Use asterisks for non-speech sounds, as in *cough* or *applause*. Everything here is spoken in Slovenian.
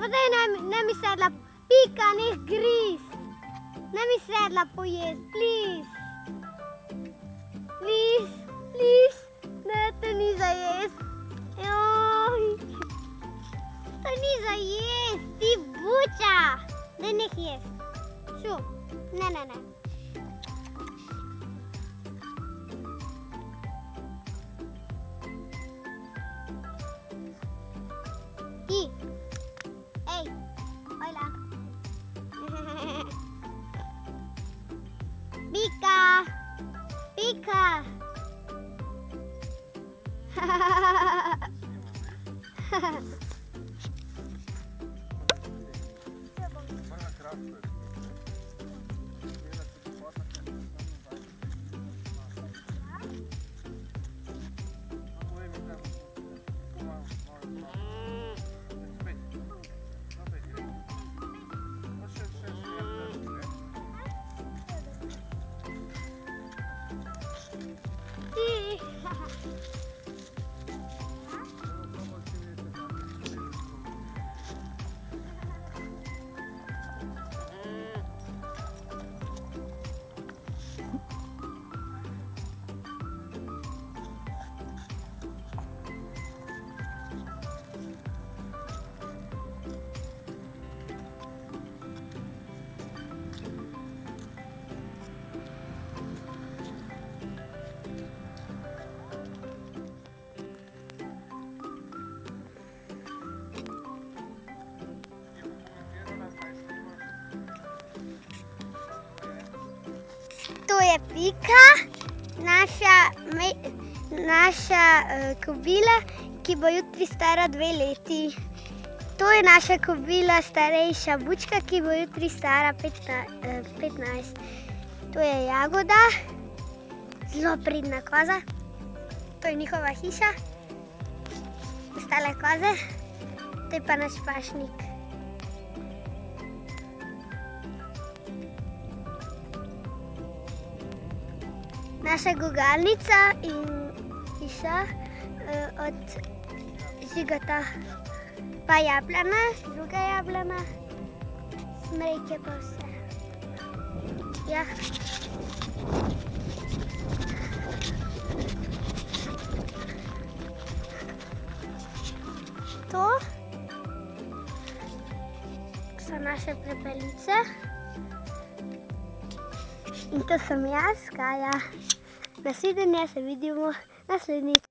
Pa daj, ne, ne mi sedla, pika, ne griz. Ne mi sedla pojest, please. Please, please. Ne, to ni za jest. Joj. To ni za jest, ti buča. Daj nek jest. Šu, ne, ne, ne. Pika. Pika. *laughs* *laughs* To je Pika, naša, me, naša uh, kobila, ki bo jutri stara dve leti. To je naša kobila, starejša bučka, ki bo jutri stara 15. Uh, 15. To je jagoda, zelo pridna koza. To je njihova hiša, ostale koze, to je pa naš pašnik. Naša gugalnica in hiša uh, od žigata. Pa jablana, druga jablana, smreke pa vse. Ja. To so naše prepelice. In to sem jaz, Kaja. Nasvidenje se vidimo naslednjič.